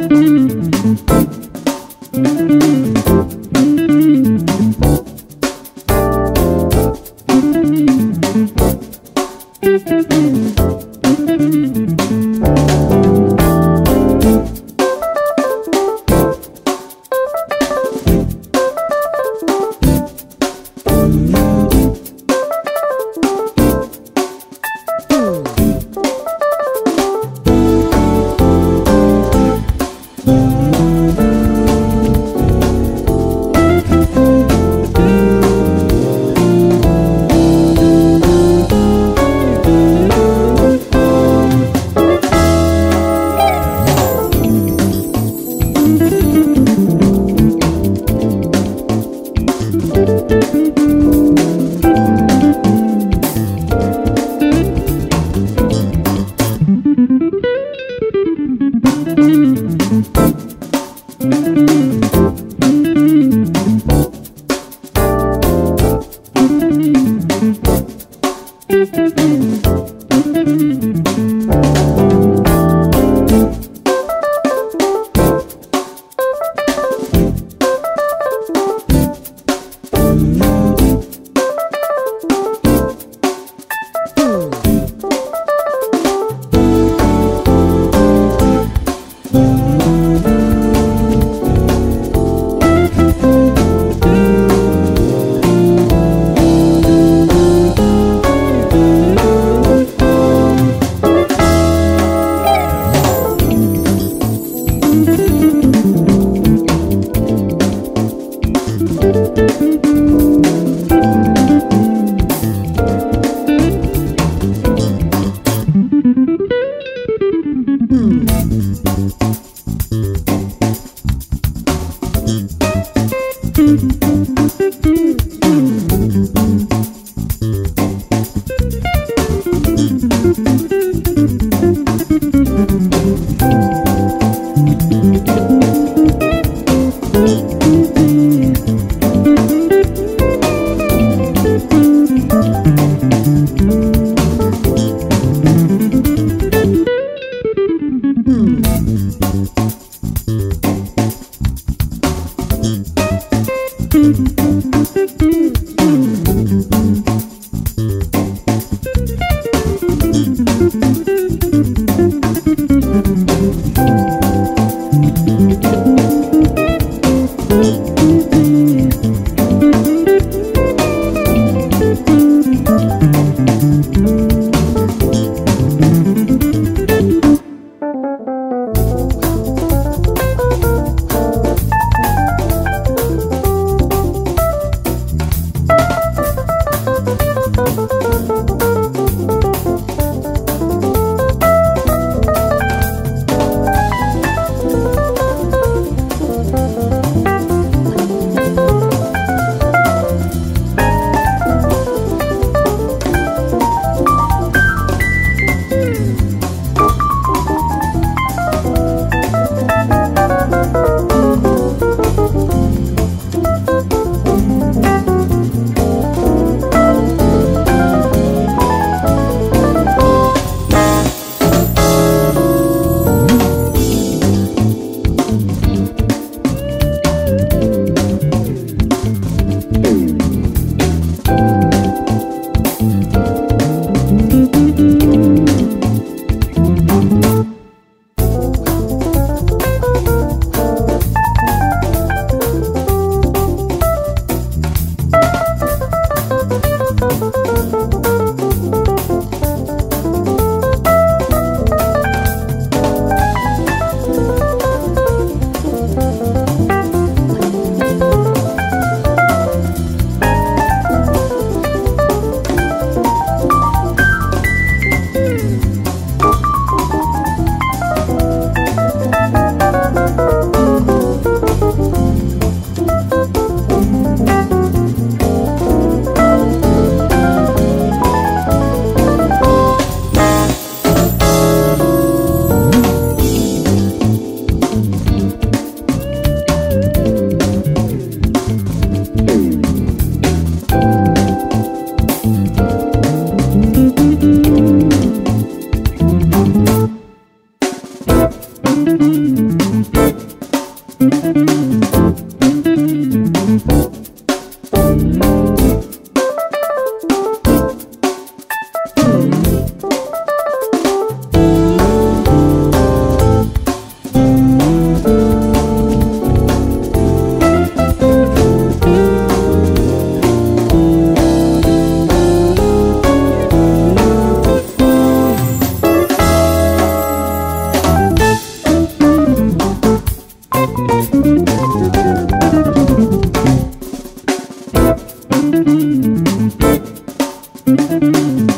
Thank Música Thank you.